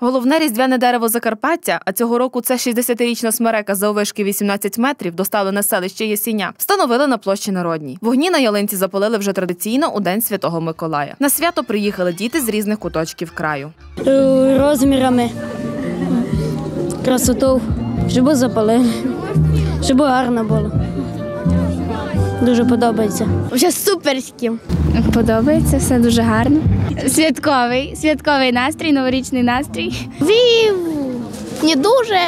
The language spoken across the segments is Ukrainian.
Головне різдвяне дерево Закарпаття, а цього року це 60-річна смерека заввишки 18 метрів, доставлене з селища Єсіня, встановили на площі Народній. Вогні на ялинці запалили вже традиційно у День Святого Миколая. На свято приїхали діти з різних куточків краю. Е, розмірами, красоту, щоб запалили, щоб гарно було. Дуже подобається. Вже суперські. Подобається все дуже гарно. Святковий, святковий настрій, новорічний настрій. Вів не дуже,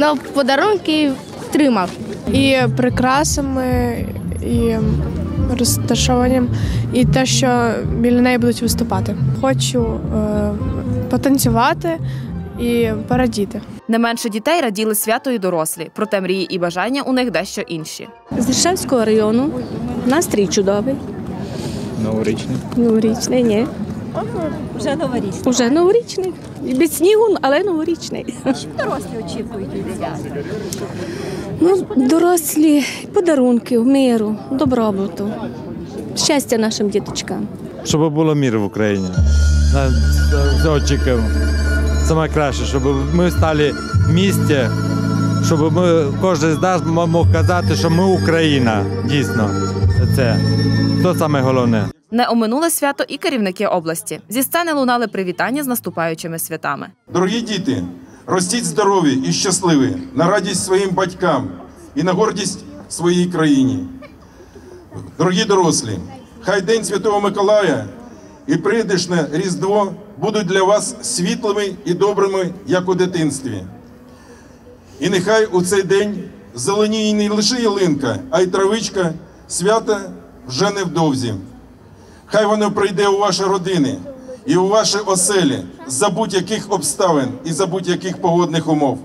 але подарунки тримав. і прикрасами, і розташуванням, і те, що біля неї будуть виступати. Хочу е, потанцювати і порадіти. Не менше дітей раділи свято і дорослі, проте мрії і бажання у них дещо інші. З Рішевського району. Настрій чудовий. Новорічний. Новорічний, ні. Вже новорічний. Уже новорічний. Без снігу, але новорічний. Що дорослі очікують від свята? Ну, дорослі подарунків, миру, добробуту. Щастя нашим діточкам. щоб було мир в Україні. Це очікуємо. Саме краще, щоб ми стали в місті, щоб ми, кожен з нас мог казати, що ми Україна. Дійсно. Це, це саме головне. Не оминули свято і керівники області. Зі сцени лунали привітання з наступаючими святами. Дорогі діти, ростіть здорові і щасливі на радість своїм батькам і на гордість своїй країні. Дорогі дорослі, хай День Святого Миколая і прийдешне Різдво будуть для вас світлими і добрими, як у дитинстві. І нехай у цей день зеленіє не лише ялинка, а й травичка свята вже невдовзі. Хай воно прийде у ваші родини і у ваші оселі за будь-яких обставин і за будь-яких погодних умов.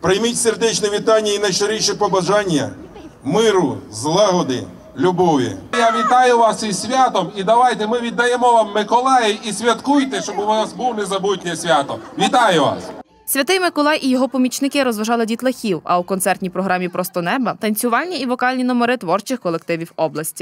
Прийміть сердечне вітання і найщиріше побажання миру, злагоди, любові. Я вітаю вас із святом, і давайте ми віддаємо вам Миколая і святкуйте, щоб у вас був незабутнє свято. Вітаю вас! Святий Миколай і його помічники розважали дітлахів. А у концертній програмі Просто неба танцювальні і вокальні номери творчих колективів області.